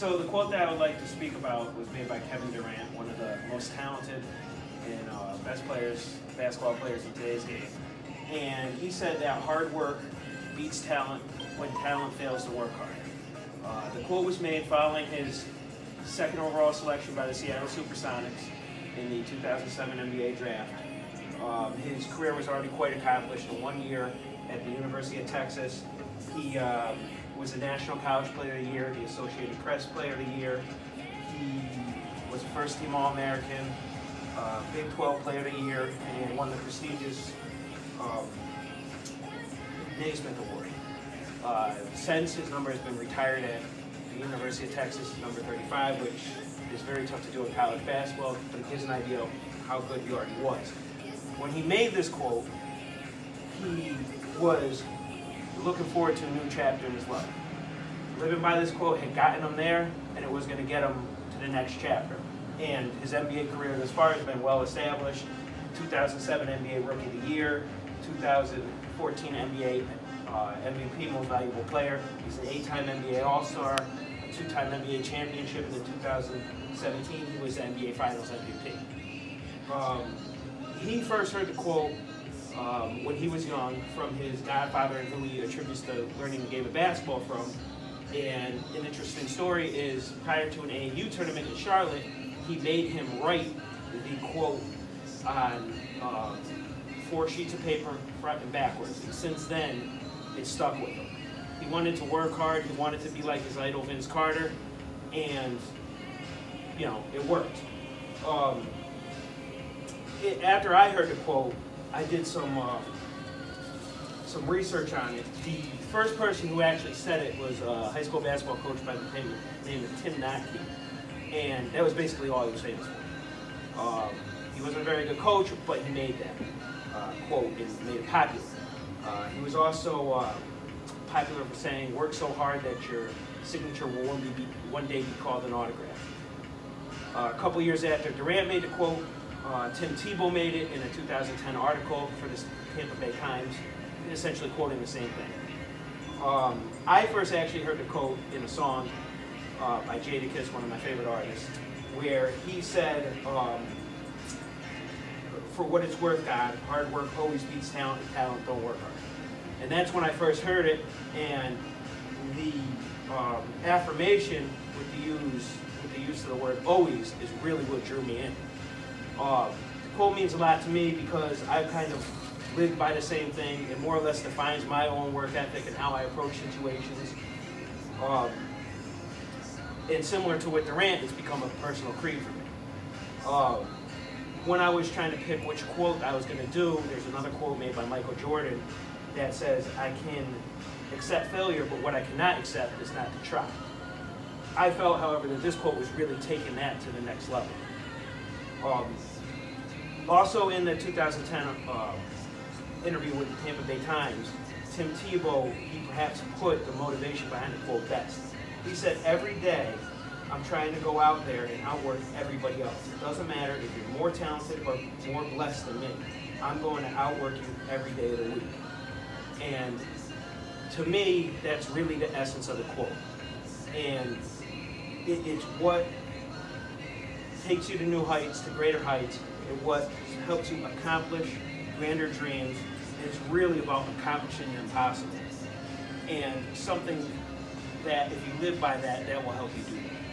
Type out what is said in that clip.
So the quote that I would like to speak about was made by Kevin Durant, one of the most talented and uh, best players, basketball players in today's game. And he said that hard work beats talent when talent fails to work hard. Uh, the quote was made following his second overall selection by the Seattle Supersonics in the 2007 NBA draft. Um, his career was already quite accomplished in one year at the University of Texas. He um, was the National College Player of the Year, the Associated Press Player of the Year. He was a first team All American, uh, Big 12 Player of the Year, and he won the prestigious um, Naismith Award. Uh, since his number has been retired at the University of Texas, number 35, which is very tough to do in college basketball, but it gives an idea of how good he already was. When he made this quote, he was looking forward to a new chapter in his life. Living by this quote had gotten him there, and it was going to get him to the next chapter. And his NBA career thus far has been well established. 2007 NBA Rookie of the Year, 2014 NBA uh, MVP, Most Valuable Player. He's an eight-time NBA All-Star, a two-time NBA Championship, and in 2017 he was the NBA Finals MVP. Um, he first heard the quote he was young from his godfather, who he attributes the learning the game of basketball from. And an interesting story is prior to an AAU tournament in Charlotte, he made him write the quote on uh, four sheets of paper, front and backwards. And since then, it stuck with him. He wanted to work hard. He wanted to be like his idol Vince Carter, and you know it worked. Um, it, after I heard the quote, I did some uh, some research on it. The first person who actually said it was a high school basketball coach by the name, of Tim Notke, and that was basically all he was famous for. Um, he wasn't a very good coach, but he made that uh, quote and made it popular. Uh, he was also uh, popular for saying, "Work so hard that your signature will one, be, one day be called an autograph." Uh, a couple years after Durant made the quote, uh, Tim Tebow made it in a 2010 article for the Tampa Bay Times, essentially quoting the same thing. Um, I first actually heard the quote in a song uh, by Jadakiss, one of my favorite artists, where he said, um, "For what it's worth, God, hard work always beats talent, and talent don't work hard." And that's when I first heard it, and the um, affirmation with the use with the use of the word "always" is really what drew me in. Uh, the quote means a lot to me because I've kind of lived by the same thing. It more or less defines my own work ethic and how I approach situations. Um, and similar to what Durant, it's become a personal creed for me. Um, when I was trying to pick which quote I was going to do, there's another quote made by Michael Jordan that says, I can accept failure, but what I cannot accept is not to try. I felt, however, that this quote was really taking that to the next level. Um, also in the 2010 uh, interview with the Tampa Bay Times, Tim Tebow, he perhaps put the motivation behind the quote best. He said, every day I'm trying to go out there and outwork everybody else. It doesn't matter if you're more talented or more blessed than me. I'm going to outwork you every day of the week. And to me, that's really the essence of the quote. And it, it's what takes you to new heights, to greater heights, and what helps you accomplish grander dreams. It's really about accomplishing the impossible. And something that, if you live by that, that will help you do that.